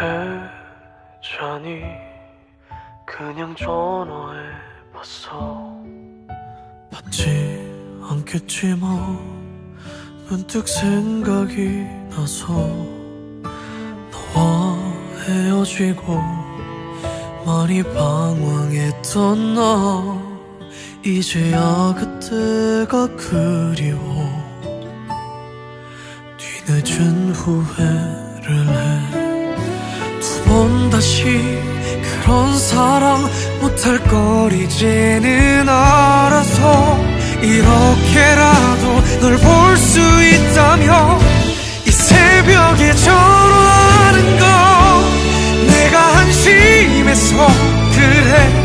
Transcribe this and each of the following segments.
왜 자니 그냥 전화해 봤어. 받지 않겠지 뭐 문득 생각이 나서 너와 헤어지고 많이 방황했던 너 이제야 그때가 그리워. 뒤늦은 후회 번 다시 그런 사랑 못할 거리지는 알아서 이렇게라도 널 볼 수 있다면 이 새벽에 전화하는 거 내가 한심해서 그래.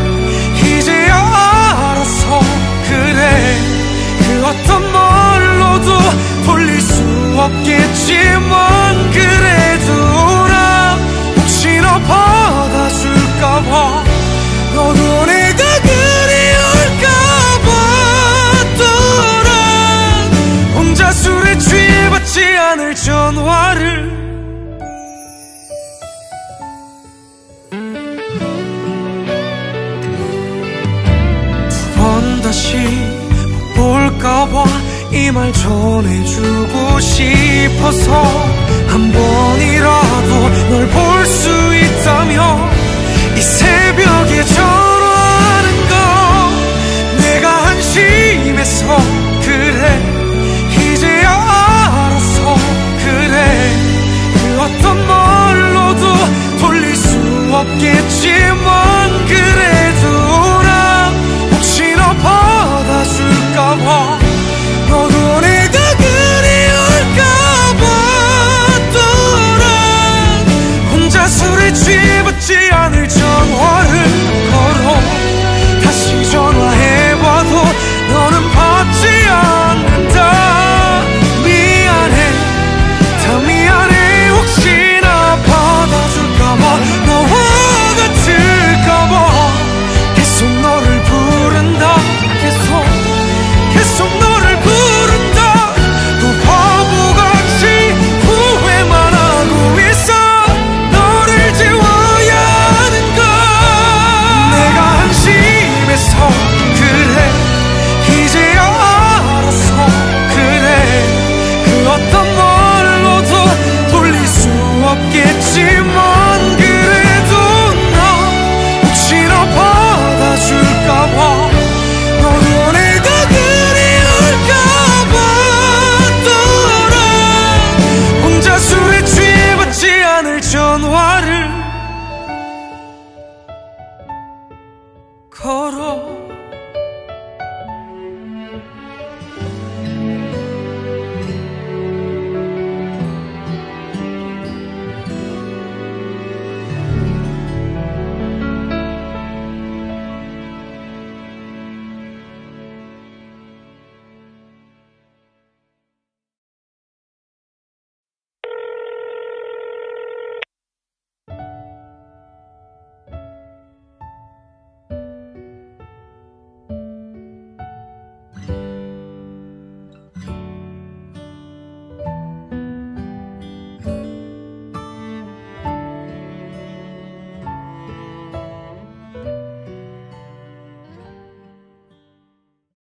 이제야 알아서 그래. 그 어떤 말로도 돌릴 수 없겠 않을 전화를. 두 번 다시 못 볼까봐 이 말 전해주고 싶어서 한 번이라도 널 볼 수 있다면 없겠지만 그래도 나 혹시나 받아줄까봐. 너도 내가 그리울까봐 또난 혼자 술에 취해봤지 않을 줄